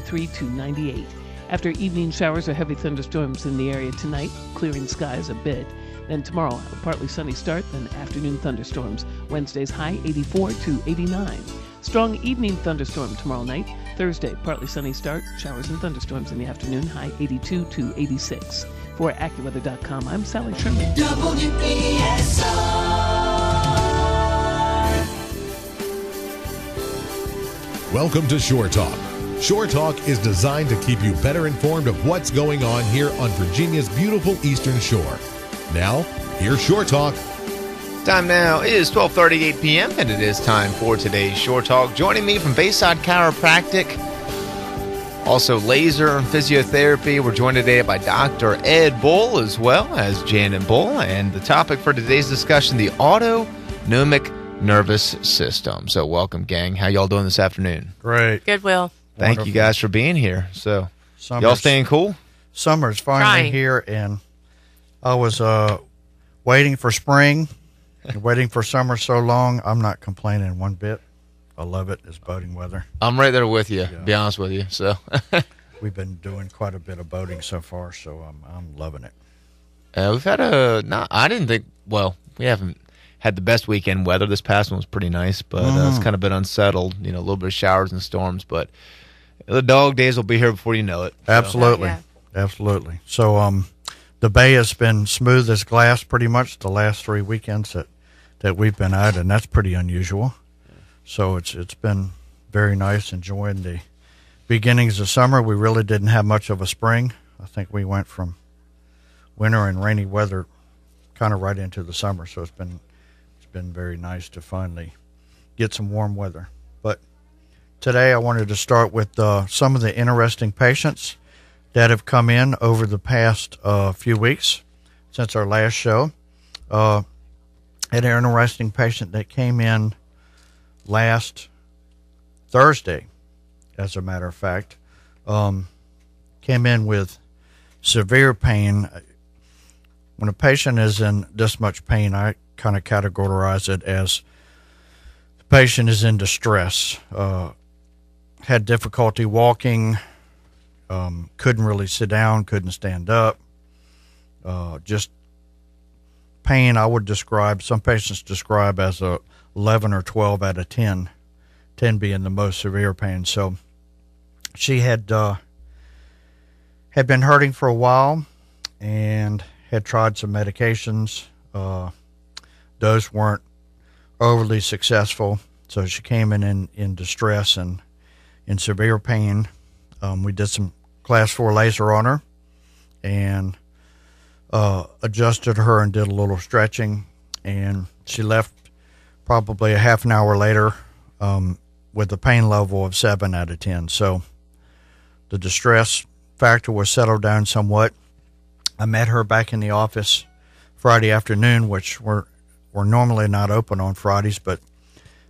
83 to 98. After evening showers or heavy thunderstorms in the area tonight, clearing skies a bit. Then tomorrow, a partly sunny start, then afternoon thunderstorms. Wednesday's high 84 to 89. Strong evening thunderstorm tomorrow night. Thursday, partly sunny start, showers and thunderstorms in the afternoon, high 82 to 86. For AccuWeather.com, I'm Sally Sherman. Welcome to Shore Talk. Shore Talk is designed to keep you better informed of what's going on here on Virginia's beautiful Eastern Shore. Now, here's Shore Talk. Time now is 12:38 p.m. and it is time for today's Shore Talk. Joining me from Bayside Chiropractic, also laser and physiotherapy. We're joined today by Dr. Ed Bull as well as Janet Bull, and the topic for today's discussion: the autonomic nervous system. So, welcome, gang. How y'all doing this afternoon? Great. Goodwill. Thank Wonderful. you guys for being here. So, y'all staying cool? summer's finally Trying. here, and I was uh, waiting for spring and waiting for summer so long. I'm not complaining one bit. I love it. It's boating weather. I'm right there with you. Be honest with you. So, We've been doing quite a bit of boating so far, so I'm I'm loving it. Uh, we've had a not. I didn't think. Well, we haven't had the best weekend weather. This past one was pretty nice, but uh, it's kind of been unsettled. You know, a little bit of showers and storms, but the dog days will be here before you know it. So, Absolutely, yeah. absolutely. So um, the bay has been smooth as glass pretty much the last three weekends that that we've been out, and that's pretty unusual. So it's it's been very nice enjoying the beginnings of summer. We really didn't have much of a spring. I think we went from winter and rainy weather kind of right into the summer. So it's been it's been very nice to finally get some warm weather. Today I wanted to start with uh, some of the interesting patients that have come in over the past uh, few weeks since our last show. Uh, an interesting patient that came in last Thursday, as a matter of fact, um, came in with severe pain. When a patient is in this much pain, I kind of categorize it as the patient is in distress. Uh, had difficulty walking, um, couldn't really sit down, couldn't stand up. Uh, just pain I would describe, some patients describe as a 11 or 12 out of 10, 10 being the most severe pain. So she had uh, had been hurting for a while and had tried some medications. Uh, those weren't overly successful. So she came in in, in distress and in severe pain. Um, we did some class four laser on her and uh, adjusted her and did a little stretching. And she left probably a half an hour later um, with a pain level of seven out of 10. So the distress factor was settled down somewhat. I met her back in the office Friday afternoon, which we're, we're normally not open on Fridays, but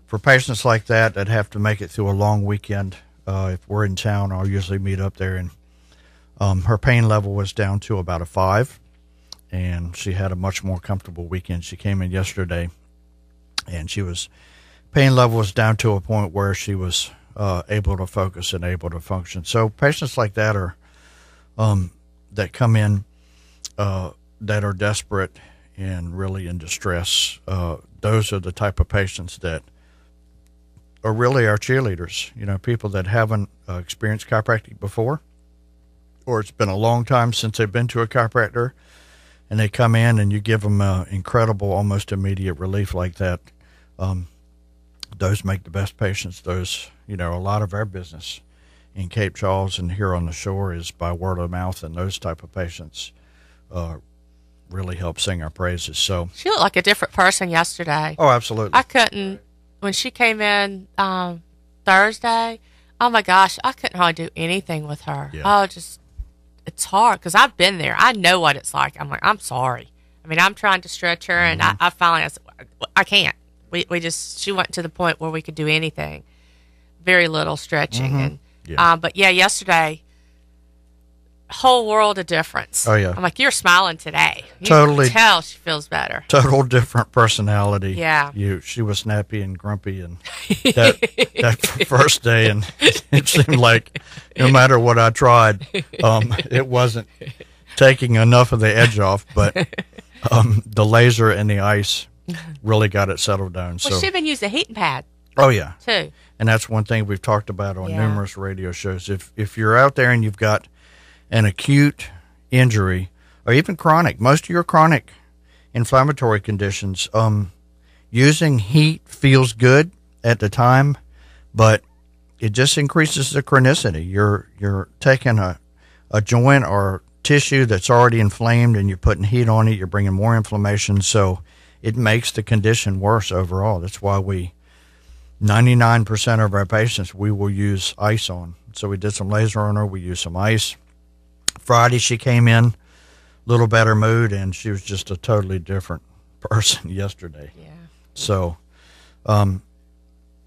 for patients like that that have to make it through a long weekend, uh, if we're in town, I'll usually meet up there. And um, her pain level was down to about a five, and she had a much more comfortable weekend. She came in yesterday, and she was pain level was down to a point where she was uh, able to focus and able to function. So patients like that are um, that come in uh, that are desperate and really in distress. Uh, those are the type of patients that are really our cheerleaders. You know, people that haven't uh, experienced chiropractic before, or it's been a long time since they've been to a chiropractor, and they come in and you give them uh, incredible, almost immediate relief like that. Um, those make the best patients. Those, you know, a lot of our business in Cape Charles and here on the shore is by word of mouth, and those type of patients uh, really help sing our praises. So, She looked like a different person yesterday. oh, absolutely. I couldn't when she came in um, Thursday. Oh my gosh, I couldn't hardly do anything with her. Yeah. Oh, just it's hard because I've been there. I know what it's like. I'm like, I'm sorry. I mean, I'm trying to stretch her, and Mm-hmm. I, I finally I, said, I can't. We we just she went to the point where we could do anything. Very little stretching, and Mm-hmm. Yeah. um, but yeah, yesterday whole world of difference. Oh, yeah. I'm like, you're smiling today. You Totally. can tell she feels better. Total different personality. Yeah. You. She was snappy and grumpy, and that that first day, and it seemed like no matter what I tried, um, it wasn't taking enough of the edge off. But um, the laser and the ice really got it settled down. Well, So, she's been using a heating pad oh yeah, too. and that's one thing we've talked about on Yeah. numerous radio shows. If if you're out there and you've got an acute injury or even chronic, most of your chronic inflammatory conditions, um, using heat feels good at the time, but it just increases the chronicity. You're you're taking a a joint or tissue that's already inflamed and you're putting heat on it. You're bringing more inflammation, so it makes the condition worse overall. That's why we 99% of our patients we will use ice on. So we did some laser on her. We used some ice. Friday she came in, a little better mood, and she was just a totally different person yesterday. Yeah. So, um,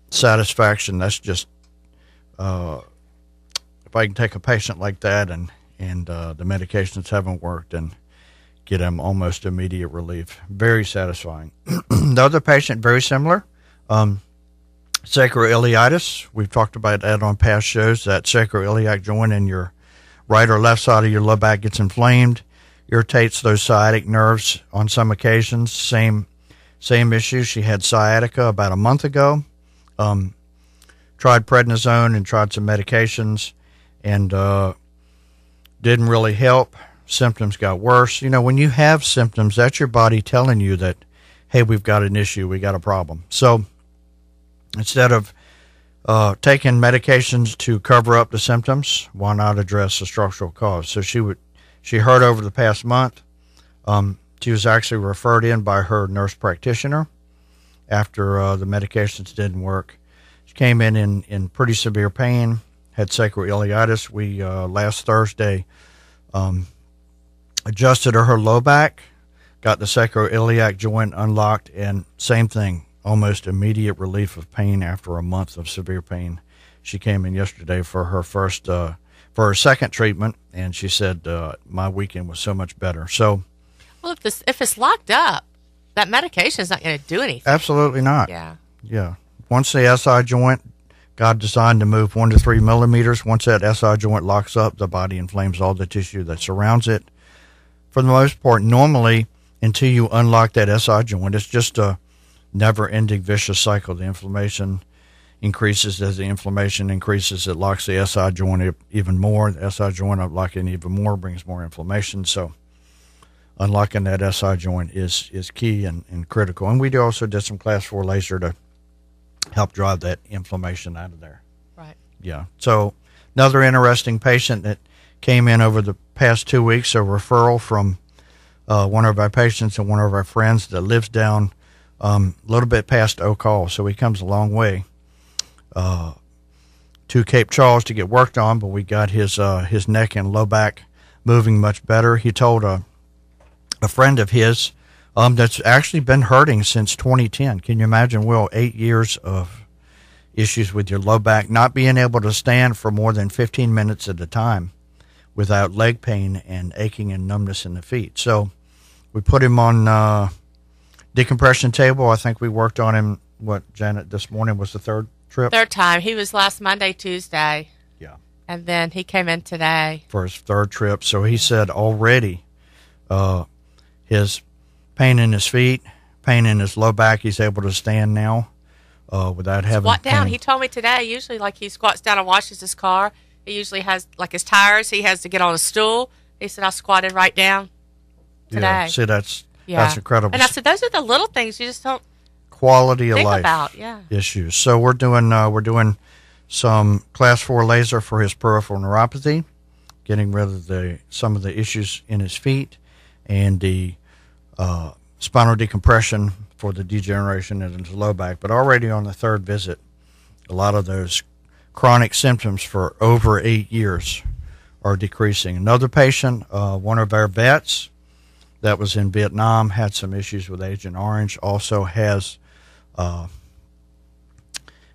satisfaction. That's just uh, if I can take a patient like that and and uh, the medications haven't worked and get them almost immediate relief. Very satisfying. the other patient, very similar. Um, sacroiliitis. We've talked about that on past shows. That sacroiliac joint in your right or left side of your low back gets inflamed, irritates those sciatic nerves on some occasions. Same same issue. She had sciatica about a month ago. Um, tried prednisone and tried some medications, and uh, didn't really help. Symptoms got worse. You know, when you have symptoms, that's your body telling you that, hey, we've got an issue, we got a problem. So instead of uh, taking medications to cover up the symptoms, why not address the structural cause? So she would, she heard over the past month. Um, she was actually referred in by her nurse practitioner after uh, the medications didn't work. She came in in, in pretty severe pain, had sacroiliitis. We uh, last Thursday um, adjusted her, her low back, got the sacroiliac joint unlocked, and same thing, almost immediate relief of pain after a month of severe pain. She came in yesterday for her first, uh, for her second treatment, and she said uh, my weekend was so much better. So Well, if this if it's locked up, that medication is not going to do anything. absolutely not. Yeah. Yeah. Once the SI joint, God designed to move one to three millimeters. Once that SI joint locks up, the body inflames all the tissue that surrounds it. For the most part, normally, until you unlock that SI joint, it's just a never ending vicious cycle. The inflammation increases as the inflammation increases, it locks the SI joint up even more. The SI joint unlocking even more brings more inflammation. So, unlocking that SI joint is is key and, and critical. And we also did some class four laser to help drive that inflammation out of there. Right. Yeah. So another interesting patient that came in over the past two weeks, a referral from uh, one of our patients and one of our friends that lives down um, a little bit past Oak Hall. So he comes a long way uh, to Cape Charles to get worked on, but we got his uh, his neck and low back moving much better. He told a a friend of his um, that's actually been hurting since 2010. Can you imagine, Will, eight years of issues with your low back, not being able to stand for more than 15 minutes at a time without leg pain and aching and numbness in the feet. So we put him on uh, decompression table. I think we worked on him, what, Janet, this morning was the third trip? Third time. He was last Monday, Tuesday, Yeah. and then he came in today. for his third trip. So he said already uh, his pain in his feet, pain in his low back, he's able to stand now uh, without having Squat down. pain. He told me today. Usually, like he squats down and washes his car. He usually has like his tires. He has to get on a stool. He said I squatted right down Yeah, today. see, that's Yeah, that's incredible. And I said those are the little things you just don't Quality of life about. Yeah. issues. So we're doing uh, we're doing some class four laser for his peripheral neuropathy, getting rid of the some of the issues in his feet, and the uh, spinal decompression for the degeneration in his low back. But already on the third visit, a lot of those chronic symptoms for over eight years are decreasing. Another patient, uh, one of our vets that was in Vietnam, had some issues with Agent Orange, also has uh,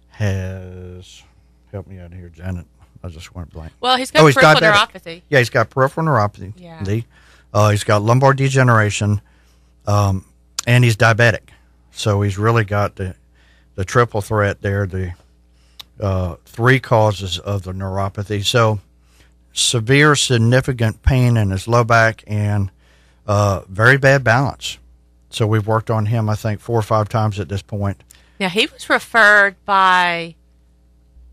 has help me out here, Janet. I just went blank. Well, he's got Oh, he's peripheral diabetic. neuropathy. Yeah, he's got peripheral neuropathy. Yeah. Uh, he's got lumbar degeneration, um, and he's diabetic. So he's really got the the triple threat there. The uh, three causes of the neuropathy. So severe, significant pain in his low back and uh, very bad balance. So we've worked on him, I think, four or five times at this point. Now he was referred by,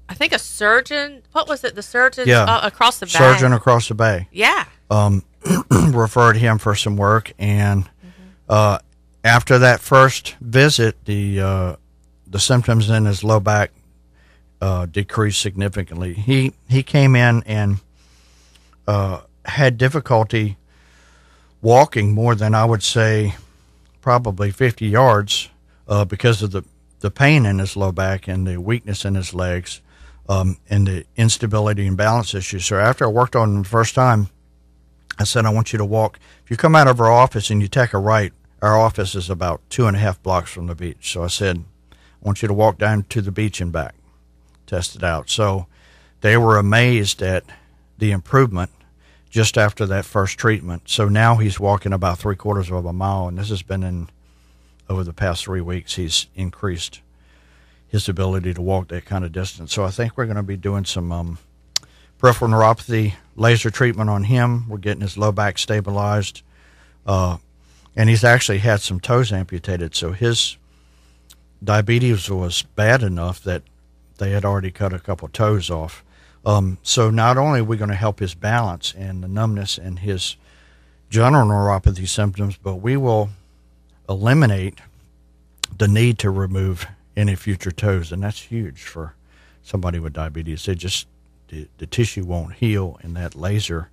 I think a surgeon. What was it? The surgeon Yeah. uh, across the bay. Surgeon across the bay. Yeah. um, referred him for some work, and uh, after that first visit, the uh, the symptoms in his low back uh, decreased significantly. He he came in and uh, had difficulty walking more than I would say probably 50 yards uh, because of the the pain in his low back and the weakness in his legs um, and the instability and balance issues. So after I worked on him the first time, I said, I want you to walk. If you come out of our office and you take a right, our office is about two and a half blocks from the beach. So I said, I want you to walk down to the beach and back, test it out. So they were amazed at the improvement just after that first treatment. So now he's walking about three quarters of a mile, and this has been in over the past three weeks. He's increased his ability to walk that kind of distance. So I think we're going to be doing some um, peripheral neuropathy laser treatment on him. We're getting his low back stabilized, uh, and he's actually had some toes amputated. So his diabetes was bad enough that they had already cut a couple toes off. Um, so not only are we going to help his balance and the numbness and his general neuropathy symptoms, but we will eliminate the need to remove any future toes, and that's huge for somebody with diabetes. They just the, the tissue won't heal, and that laser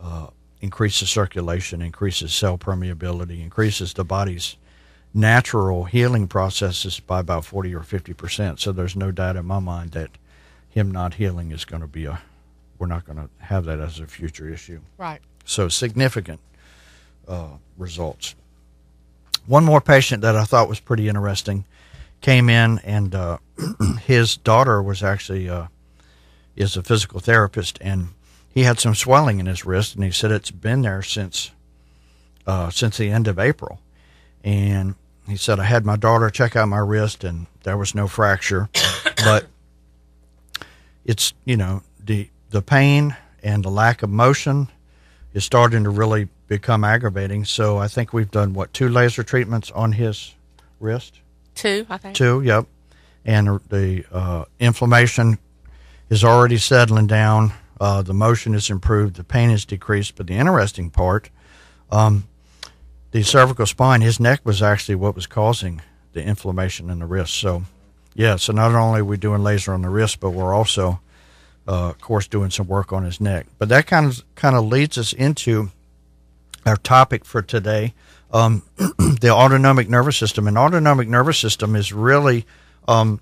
uh, increases circulation, increases cell permeability, increases the body's natural healing processes by about 40 or 50 percent. So there's no doubt in my mind that him not healing is going to be a we're not going to have that as a future issue. Right. So significant uh, results. One more patient that I thought was pretty interesting came in, and uh, his daughter was actually uh, is a physical therapist, and he had some swelling in his wrist, and he said it's been there since uh, since the end of April, and he said I had my daughter check out my wrist, and there was no fracture, but it's you know the the pain and the lack of motion is starting to really become aggravating. So I think we've done what two laser treatments on his wrist. Two, I think. Two, yep. And the uh, inflammation is already settling down. Uh, the motion is improved. The pain is decreased. But the interesting part, um, the cervical spine, his neck was actually what was causing the inflammation in the wrist. So, yeah. So not only are we doing laser on the wrist, but we're also, uh, of course, doing some work on his neck. But that kind of kind of leads us into our topic for today um, the autonomic nervous system. And autonomic nervous system is really um,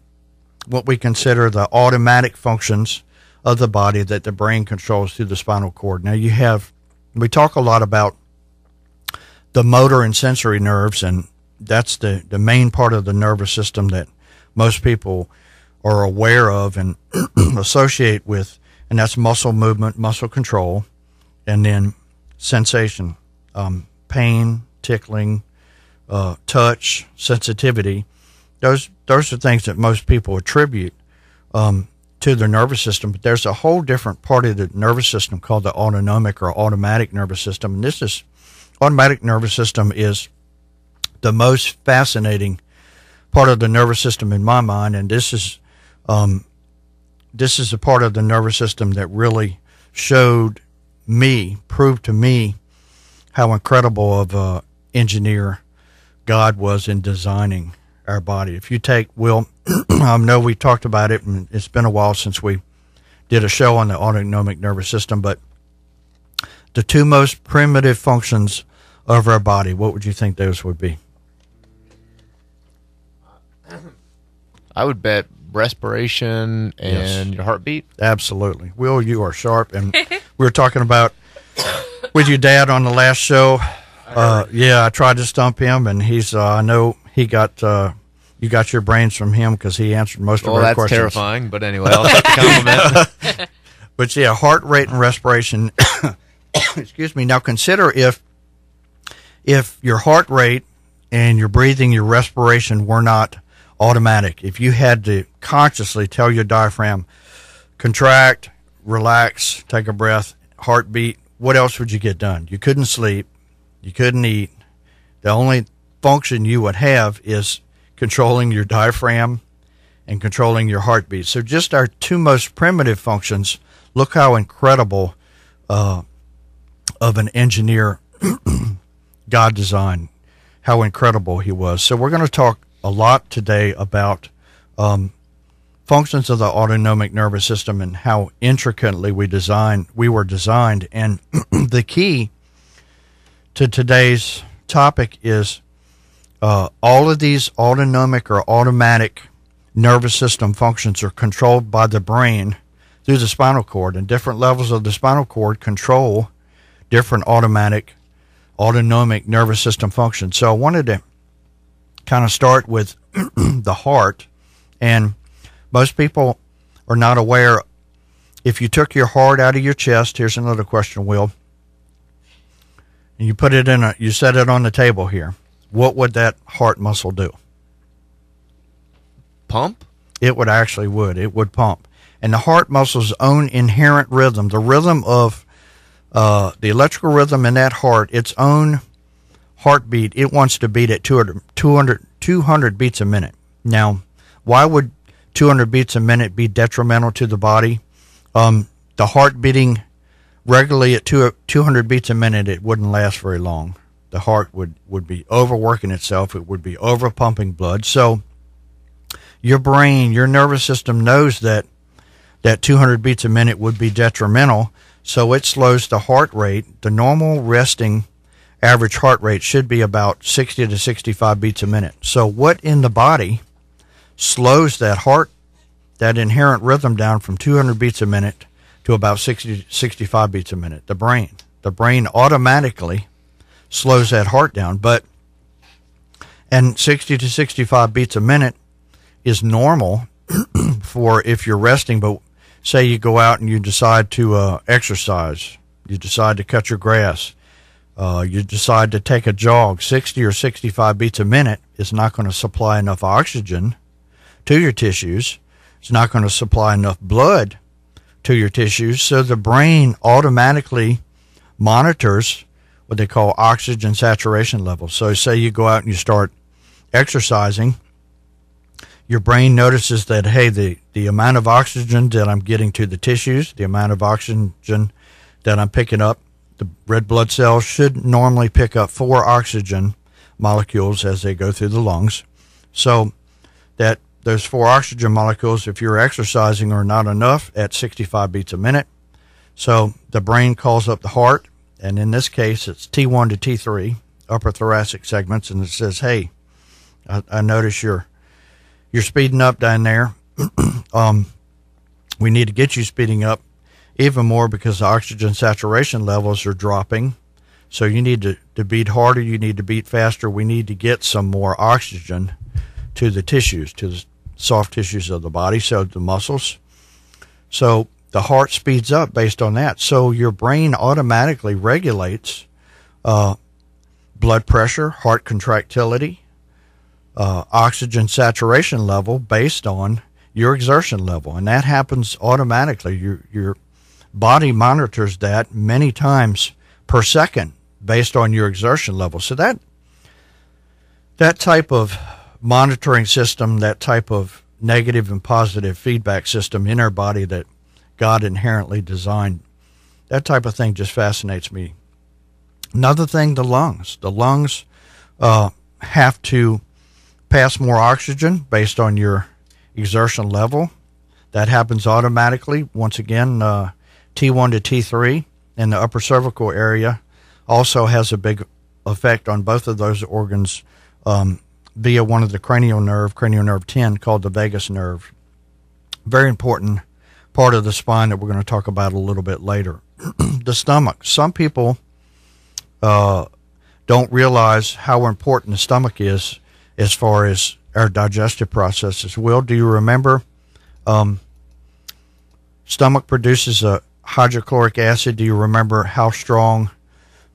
what we consider the automatic functions of the body that the brain controls through the spinal cord. Now, you have, we talk a lot about the motor and sensory nerves, and that's the, the main part of the nervous system that most people are aware of and associate with, and that's muscle movement, muscle control, and then sensation, um, pain, tickling, uh, touch, sensitivity. Those those are things that most people attribute um, to their nervous system. But there's a whole different part of the nervous system called the autonomic or automatic nervous system, and this is automatic nervous system is the most fascinating part of the nervous system in my mind, and this is um, this is a part of the nervous system that really showed me, proved to me how incredible of a engineer God was in designing our body. If you take Will, I know we talked about it, and it's been a while since we did a show on the autonomic nervous system, but the two most primitive functions of our body, what would you think those would be? I would bet respiration and Yes. your heartbeat. Absolutely. Will, you are sharp. And we were talking about with your dad on the last show. Uh, yeah, I tried to stump him, and he's, uh, I know he got, uh, you got your brains from him because he answered most Well, of our questions. that's terrifying, but anyway, I'll take the compliment. but yeah, heart rate and respiration. excuse me. Now consider if if your heart rate and your breathing, your respiration were not automatic. If you had to consciously tell your diaphragm, contract, relax, take a breath, heartbeat, what else would you get done? You couldn't sleep, you couldn't eat. The only function you would have is controlling your diaphragm and controlling your heartbeat. So, just our two most primitive functions. Look how incredible uh, of an engineer God designed. How incredible he was. So, we're going to talk a lot today about um, functions of the autonomic nervous system and how intricately we design we were designed. And the key to today's topic is uh, all of these autonomic or automatic nervous system functions are controlled by the brain through the spinal cord, and different levels of the spinal cord control different automatic, autonomic nervous system functions. So I wanted to kind of start with the heart, and most people are not aware. If you took your heart out of your chest, here's another question, Will. And you put it in a, you set it on the table here. What would that heart muscle do? Pump? It would actually would. It would pump. And the heart muscle's own inherent rhythm, the rhythm of uh, the electrical rhythm in that heart, its own heartbeat, it wants to beat at 200, 200, 200 beats a minute. Now, why would 200 beats a minute be detrimental to the body? Um, the heart beating regularly at two, 200 beats a minute, it wouldn't last very long. The heart would, would be overworking itself. It would be over pumping blood. So your brain, your nervous system knows that that 200 beats a minute would be detrimental. So it slows the heart rate. The normal resting average heart rate should be about 60 to 65 beats a minute. So what in the body slows that heart, that inherent rhythm down from 200 beats a minute to about 60 65 beats a minute? The brain. The brain automatically slows that heart down, but and 60 to 65 beats a minute is normal for if you're resting, but say you go out and you decide to uh, exercise, you decide to cut your grass, uh, you decide to take a jog, 60 or 65 beats a minute is not going to supply enough oxygen to your tissues. It's not going to supply enough blood to your tissues. So the brain automatically monitors what they call oxygen saturation levels. So, say you go out and you start exercising your brain notices that hey the, the amount of oxygen that i'm getting to the tissues the amount of oxygen that i'm picking up the red blood cells should normally pick up four oxygen molecules as they go through the lungs so that those four oxygen molecules if you're exercising are not enough at 65 beats a minute so the brain calls up the heart and in this case it's t1 to t3 upper thoracic segments and it says hey i, I notice you're you're speeding up down there. um, we need to get you speeding up even more because the oxygen saturation levels are dropping. So you need to, to beat harder, you need to beat faster. We need to get some more oxygen to the tissues, to the soft tissues of the body, so the muscles. So the heart speeds up based on that. So your brain automatically regulates uh, blood pressure, heart contractility, uh, oxygen saturation level based on your exertion level, and that happens automatically. Your your body monitors that many times per second based on your exertion level. So that that type of monitoring system, that type of negative and positive feedback system in our body that God inherently designed, that type of thing just fascinates me. Another thing, the lungs. The lungs uh, have to pass more oxygen based on your exertion level. That happens automatically. Once again, uh, T1 to T3 in the upper cervical area also has a big effect on both of those organs um, via one of the cranial nerve, cranial nerve 10, called the vagus nerve. Very important part of the spine that we're going to talk about a little bit later. the stomach. Some people uh, don't realize how important the stomach is as far as our digestive processes. Will, do you remember? Um, stomach produces a, hydrochloric acid, do you remember how strong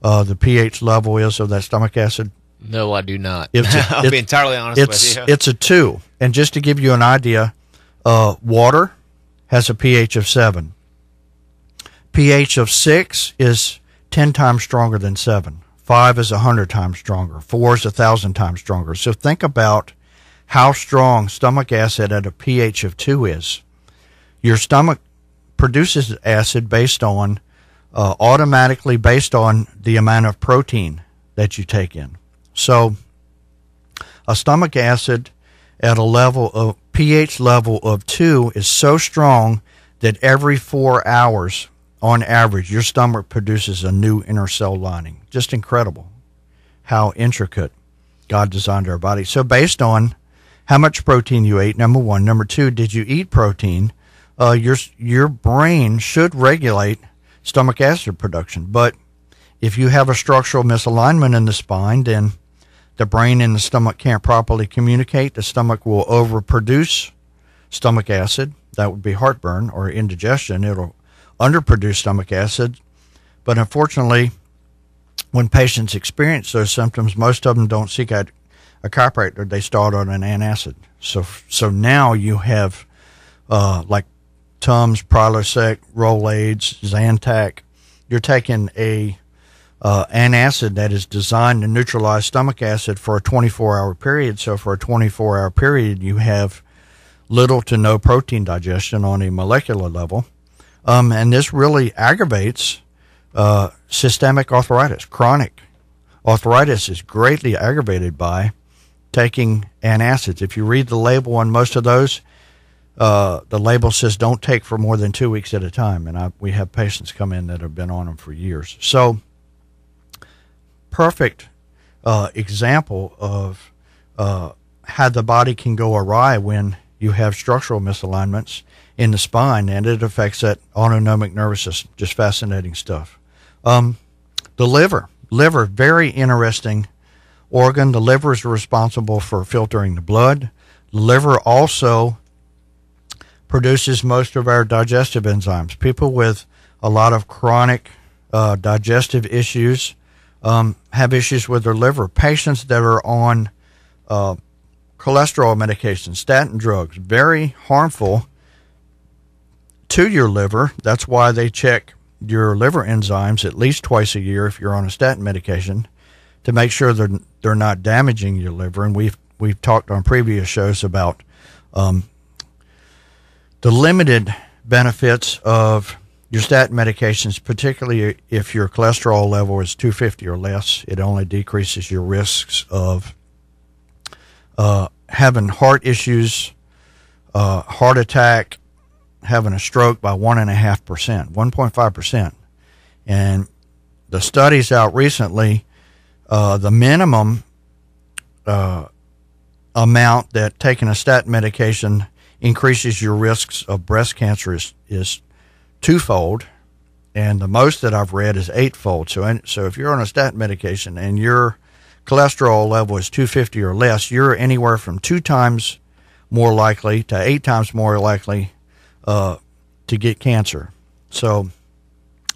uh, the pH level is of that stomach acid? No, I do not. It's a- I'll be entirely honest It's with you. it's a two, and just to give you an idea, uh, water has a pH of seven. pH of six is ten times stronger than seven. Five is a hundred times stronger. Four is a thousand times stronger. So think about how strong stomach acid at a pH of two is. Your stomach produces acid based on uh, automatically based on the amount of protein that you take in. So a stomach acid at a level of pH level of 2 is so strong that every 4 hours on average your stomach produces a new inner cell lining. Just incredible how intricate God designed our body. So based on how much protein you ate, number 1, number 2, did you eat protein? Uh, your your brain should regulate stomach acid production, but if you have a structural misalignment in the spine, then the brain and the stomach can't properly communicate. The stomach will overproduce stomach acid. That would be heartburn or indigestion. It'll underproduce stomach acid. But unfortunately, when patients experience those symptoms, most of them don't seek out a chiropractor. They start on an antacid. So, so now you have uh, like Tums, Prilosec, Rolaids, Zantac. You're taking a uh, antacid that is designed to neutralize stomach acid for a 24 hour period. So, for a 24 hour period, you have little to no protein digestion on a molecular level. Um, and this really aggravates uh, systemic arthritis. Chronic arthritis is greatly aggravated by taking an antacids. If you read the label on most of those, uh, the label says don't take for more than two weeks at a time. And I, we have patients come in that have been on them for years. So, perfect uh, example of uh, how the body can go awry when you have structural misalignments in the spine and it affects that autonomic nervous system. Just fascinating stuff. Um, the liver, liver, very interesting organ. The liver is responsible for filtering the blood. The liver also produces most of our digestive enzymes. People with a lot of chronic uh, digestive issues um, have issues with their liver. Patients that are on uh, cholesterol medications, statin drugs, very harmful to your liver. That's why they check your liver enzymes at least twice a year if you're on a statin medication to make sure they're they're not damaging your liver. And we've we've talked on previous shows about um, the limited benefits of your statin medications, particularly if your cholesterol level is 250 or less. It only decreases your risks of uh, having heart issues, uh, heart attack, having a stroke by one and a half percent, 1.5 percent. And the studies out recently, uh, the minimum uh, amount that taking a statin medication increases your risks of breast cancer is, is twofold, and the most that I've read is eightfold. So, and so if you're on a statin medication and your cholesterol level is 250 or less, you're anywhere from two times more likely to eight times more likely uh, to get cancer. So,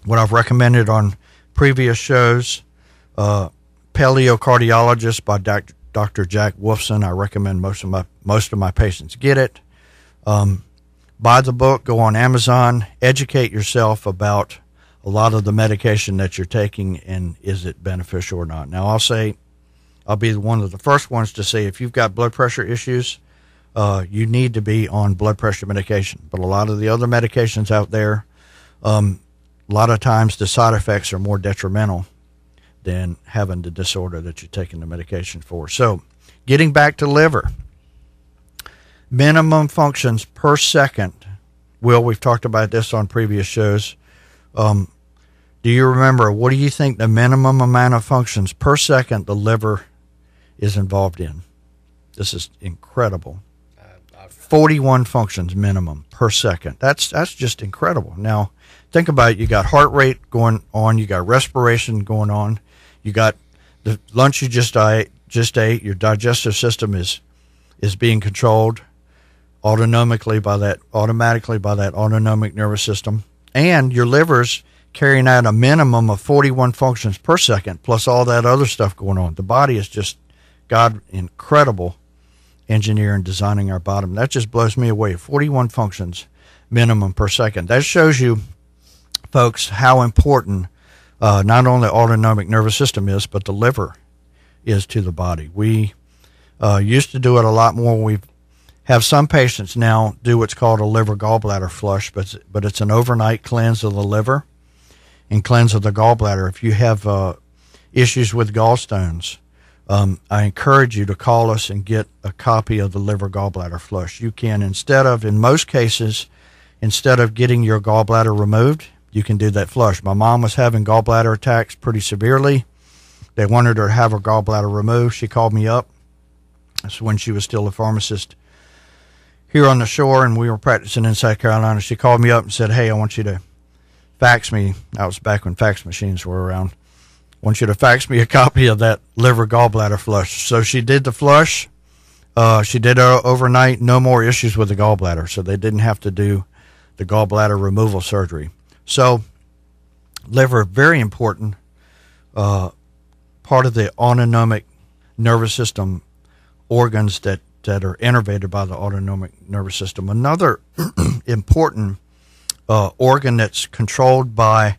what I've recommended on previous shows, uh, Paleocardiologist by Dr. Dr. Jack Wolfson. I recommend most of my most of my patients get it. Um, buy the book, go on Amazon, educate yourself about a lot of the medication that you're taking and is it beneficial or not. Now, I'll say, I'll be one of the first ones to say if you've got blood pressure issues, uh, you need to be on blood pressure medication. But a lot of the other medications out there, um, a lot of times the side effects are more detrimental than having the disorder that you're taking the medication for. So, getting back to liver, minimum functions per second. Will, we've talked about this on previous shows. Um, do you remember what do you think the minimum amount of functions per second the liver is involved in? This is incredible. 41 functions minimum per second. That's that's just incredible. Now, think about it. You got heart rate going on, you got respiration going on, you got the lunch you just ate, just ate, your digestive system is is being controlled autonomically by that automatically by that autonomic nervous system. and your liver's carrying out a minimum of 41 functions per second, plus all that other stuff going on. The body is just God incredible engineering designing our bottom. That just blows me away. 41 functions minimum per second. That shows you, folks, how important uh, not only the autonomic nervous system is, but the liver is to the body. We uh, used to do it a lot more. We have some patients now do what's called a liver gallbladder flush, but but it's an overnight cleanse of the liver and cleanse of the gallbladder. If you have uh, issues with gallstones, um, I encourage you to call us and get a copy of the liver gallbladder flush. You can instead of in most cases, instead of getting your gallbladder removed, you can do that flush. My mom was having gallbladder attacks pretty severely. They wanted her to have her gallbladder removed. She called me up. That's when she was still a pharmacist here on the shore, and we were practicing in South Carolina. She called me up and said, "Hey, I want you to fax me." That was back when fax machines were around. I want you to fax me a copy of that liver gallbladder flush. So she did the flush. Uh, she did it overnight. No more issues with the gallbladder, so they didn't have to do the gallbladder removal surgery. So, liver very important uh, part of the autonomic nervous system organs that that are innervated by the autonomic nervous system. Another important uh, organ that's controlled by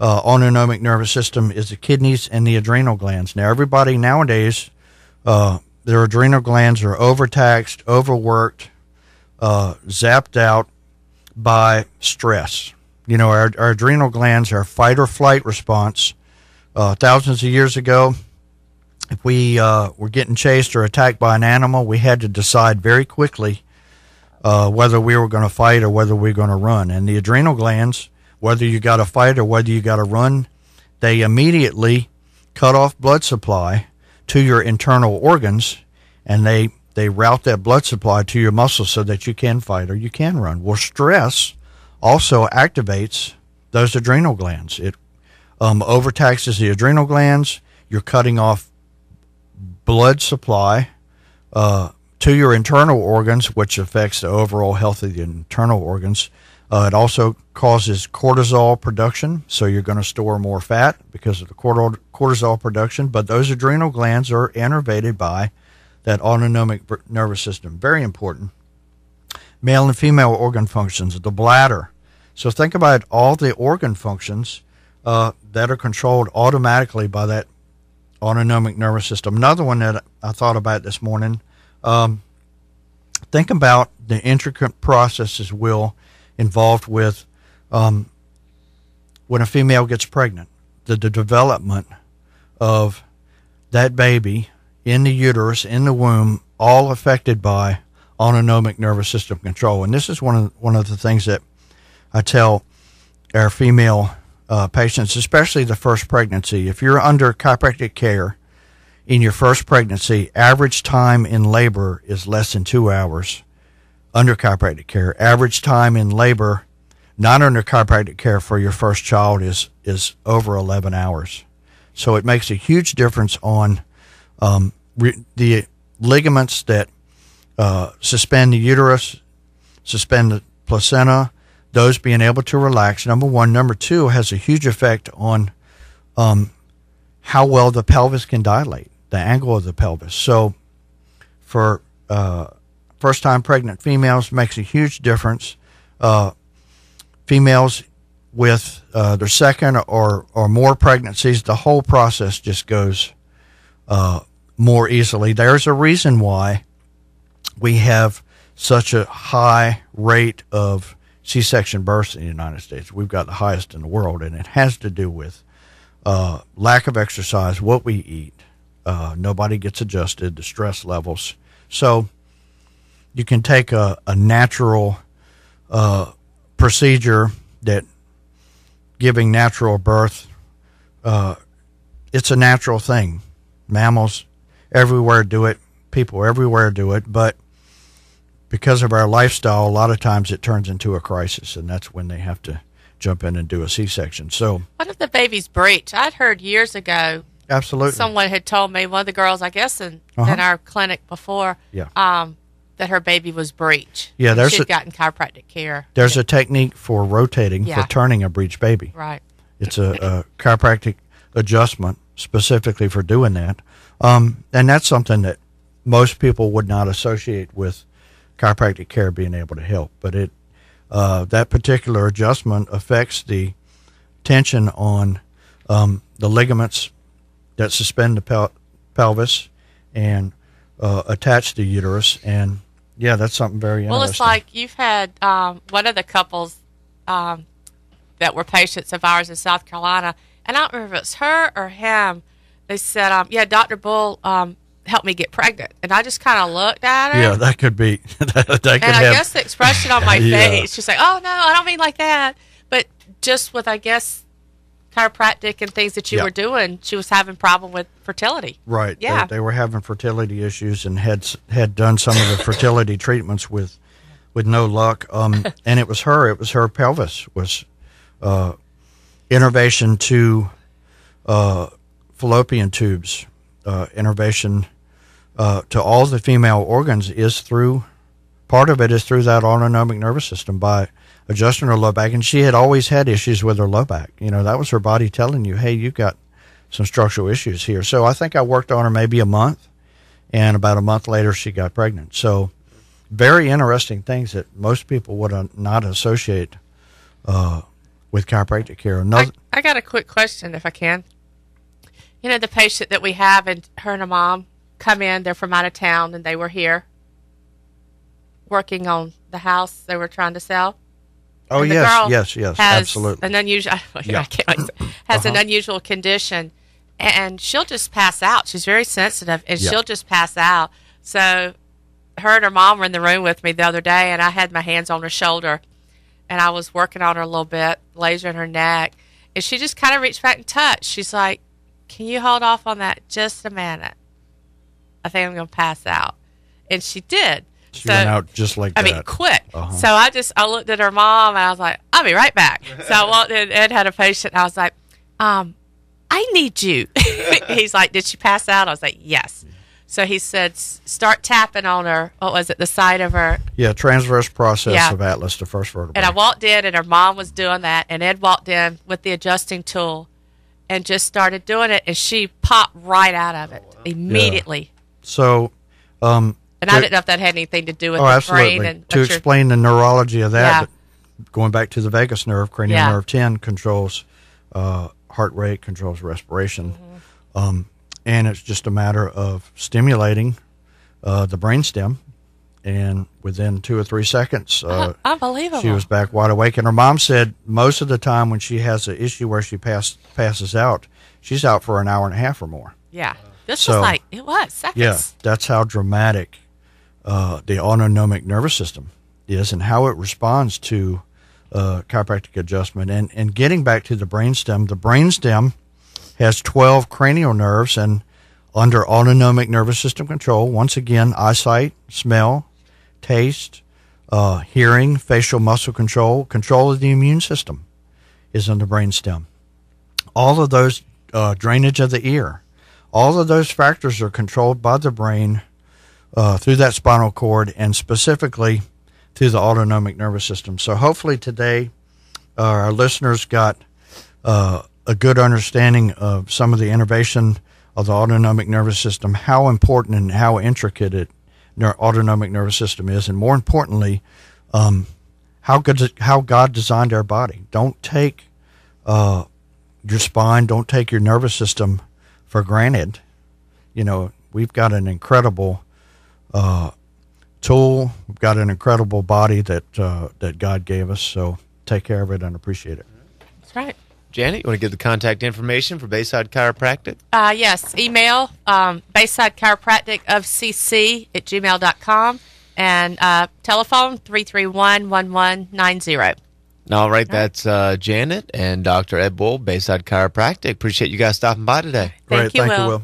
uh, autonomic nervous system is the kidneys and the adrenal glands. Now, everybody nowadays, uh, their adrenal glands are overtaxed, overworked, uh, zapped out by stress. You know, our, our adrenal glands are fight or flight response. Uh, thousands of years ago, if we uh, were getting chased or attacked by an animal, we had to decide very quickly uh, whether we were going to fight or whether we were going to run. And the adrenal glands, whether you got to fight or whether you got to run, they immediately cut off blood supply to your internal organs, and they they route that blood supply to your muscles so that you can fight or you can run. Well, stress also activates those adrenal glands. It um, overtaxes the adrenal glands. You're cutting off blood supply uh, to your internal organs, which affects the overall health of the internal organs. Uh, it also causes cortisol production, so you're going to store more fat because of the cortisol production. But those adrenal glands are innervated by that autonomic nervous system. Very important. Male and female organ functions, the bladder. So think about all the organ functions uh, that are controlled automatically by that autonomic nervous system. Another one that I thought about this morning. Um, think about the intricate processes will involved with um, when a female gets pregnant, the, the development of that baby in the uterus, in the womb, all affected by autonomic nervous system control. And this is one of one of the things that I tell our female uh, patients, especially the first pregnancy. If you're under chiropractic care in your first pregnancy, average time in labor is less than two hours under chiropractic care. Average time in labor, not under chiropractic care for your first child, is is over 11 hours. So it makes a huge difference on um, re- the ligaments that uh, suspend the uterus, suspend the placenta, those being able to relax. Number one. Number two has a huge effect on um, how well the pelvis can dilate, the angle of the pelvis. So for uh, first time pregnant females makes a huge difference. Uh, females with uh, their second or, or more pregnancies, the whole process just goes uh, more easily. There's a reason why we have such a high rate of C-section births in the United States. We've got the highest in the world, and it has to do with uh, lack of exercise, what we eat. Uh, nobody gets adjusted, the stress levels. So you can take a, a natural uh, procedure that giving natural birth, uh, it's a natural thing. Mammals everywhere do it, people everywhere do it, but because of our lifestyle, a lot of times it turns into a crisis, and that's when they have to jump in and do a C-section. So, what if the baby's breech? I'd heard years ago. Absolutely. Someone had told me one of the girls, I guess, in, uh-huh. in our clinic before. Yeah. Um, that her baby was breech. Yeah, there's she'd a- gotten chiropractic care. There's Yeah, a technique for rotating Yeah. for turning a breech baby. right. It's a, a chiropractic adjustment specifically for doing that. Um, and that's something that most people would not associate with chiropractic care being able to help. But it uh, that particular adjustment affects the tension on um, the ligaments that suspend the pel- pelvis and uh, attach the uterus. And yeah, that's something very Well, interesting. it's like you've had um, one of the couples um, that were patients of ours in South Carolina, and I don't remember if it's her or him. They said, um, "Yeah, Doctor Bull helped me get pregnant," and I just kind of looked at her. yeah, that could be that, and I have guess the expression on my Yeah. face, she's like, "Oh no, I don't mean like that." But just with, I guess, chiropractic and things that you Yeah. were doing, she was having problem with fertility. Right. Yeah. They, were having fertility issues and had had done some of the fertility treatments with with no luck. Um, and it was her. It was her pelvis was uh, innervation to uh, fallopian tubes. Uh, innervation uh, to all the female organs is through. Part of it is through that autonomic nervous system by adjusting her low back, and she had always had issues with her low back. You know, that was her body telling you, "Hey, you've got some structural issues here." So I think I worked on her maybe a month, and about a month later, she got pregnant. So very interesting things that most people would uh, not associate uh, with chiropractic care. Another, I, I got a quick question, if I can. You know, the patient that we have, and her and her mom come in, they're from out of town, and they were here working on the house they were trying to sell. oh and yes, yes, yes, has absolutely. An unusual, Yeah. I can't, has an Uh-huh. unusual condition, and she'll just pass out. She's very sensitive, and Yeah. she'll just pass out. So, her and her mom were in the room with me the other day, and I had my hands on her shoulder, and I was working on her a little bit, lasering her neck, and she just kind of reached back and touched. She's like, "Can you hold off on that just a minute? I think I'm going to pass out," and she did. she So- went out just like I that. mean, quick. Uh-huh. So I just I looked at her mom and I was like, I'll be right back. So I walked in. Ed had a patient. And I was like, um, I need you. He's like, Did she pass out? I was like, Yes. So he said, Start tapping on her. What was it? The side of her. yeah, transverse process Yeah. of atlas, the first vertebra. And I walked in, and her mom was doing that, and Ed walked in with the adjusting tool, and just started doing it, and she popped right out of it immediately. so, um, And I didn't know if that had anything to do with oh, the absolutely. brain and to explain the neurology of that, Yeah. going back to the vagus nerve, cranial Yeah. nerve 10 controls uh, heart rate, controls respiration. Mm-hmm. Um, and it's just a matter of stimulating uh, the brainstem. And within two or three seconds, uh, unbelievable. she was back wide awake. And her mom said most of the time when she has an issue where she pass, passes out, she's out for an hour and a half or more. Yeah. This So- was like, it was seconds. Yeah, that's how dramatic uh, the autonomic nervous system is and how it responds to uh, chiropractic adjustment. And, and getting back to the brainstem, the brainstem has 12 cranial nerves and under autonomic nervous system control, once again, eyesight, smell, taste, uh, hearing, facial muscle control, control of the immune system is in the brainstem. All of those uh, drainage of the ear, all of those factors are controlled by the brain uh, through that spinal cord and specifically through the autonomic nervous system. So hopefully today uh, our listeners got uh, a good understanding of some of the innervation of the autonomic nervous system, how important and how intricate it autonomic nervous system is, and more importantly, um, how good how God designed our body. Don't take uh, your spine, don't take your nervous system for granted. You know, we've got an incredible uh, tool. We've got an incredible body that uh, that God gave us. So take care of it and appreciate it. That's right. Janet, you want to give the contact information for Bayside Chiropractic? Uh, yes, email um, Bayside Chiropractic of CC at gmail.com and uh, telephone 331 1190. All right, that's uh, Janet and Dr. Ed Bull, Bayside Chiropractic. Appreciate you guys stopping by today. Thank Great. you, Thank Will. you, Will.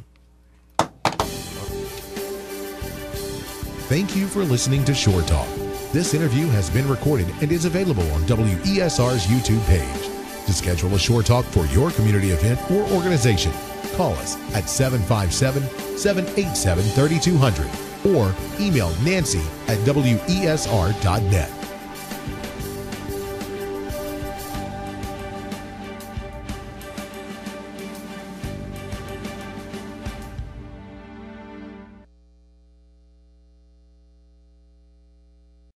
Thank you for listening to Shore Talk. This interview has been recorded and is available on WESR's YouTube page. To schedule a Shore Talk for your community event or organization, call us at 757 787 3200 or email nancy at wesr.net.